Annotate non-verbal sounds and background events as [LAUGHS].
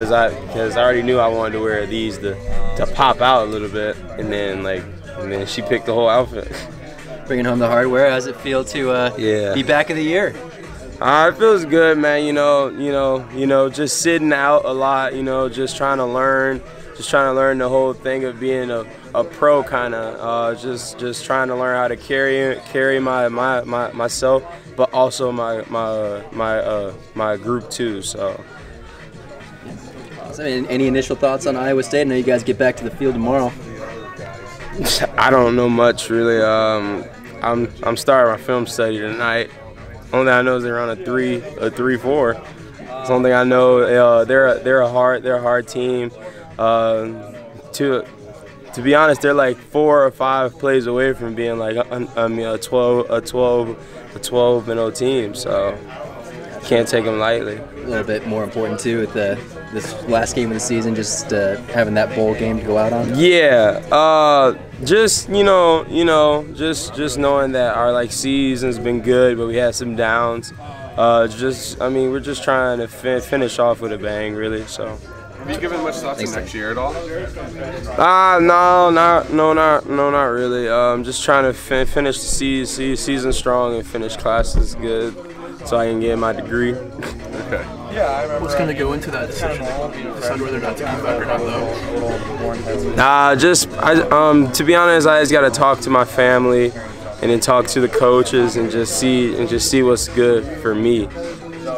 Cause I, cause I already knew I wanted to wear these to, to pop out a little bit, and then like, and then she picked the whole outfit. [LAUGHS] Bringing home the hardware. How's it feel to uh, Yeah. be back of the year? Uh, it feels good, man. You know, you know, you know, just sitting out a lot. You know, just trying to learn, just trying to learn the whole thing of being a, a pro, kind of. Uh, just just trying to learn how to carry carry my, my, my myself, but also my my my uh, my group too. So. Any initial thoughts on Iowa State? I know you guys get back to the field tomorrow. [LAUGHS] I don't know much really. Um, I'm I'm starting my film study tonight. Only thing I know is they're on a three a three four. It's the only thing I know. Uh, they're a, they're a hard they're a hard team. Uh, to to be honest, they're like four or five plays away from being like I mean a 12 a 12 a 12 and 0 team. So can't take them lightly. A little bit more important too with the this last game of the season, just uh, having that bowl game to go out on. Yeah, uh, just you know, you know, just just knowing that our like season's been good, but we had some downs. Uh, just, I mean, we're just trying to fin- finish off with a bang, really. So. Have you given much thought to next year at all? Ah, no, not, no, not, no, not really. Um, just trying to fin- finish the season, season strong and finish classes good, so I can get my degree. Okay. Yeah, I remember. What's going to go into that decision to decide whether or not to come back or not, though? Nah, just I, um, to be honest, I just gotta talk to my family, and then talk to the coaches, and just see and just see what's good for me. So.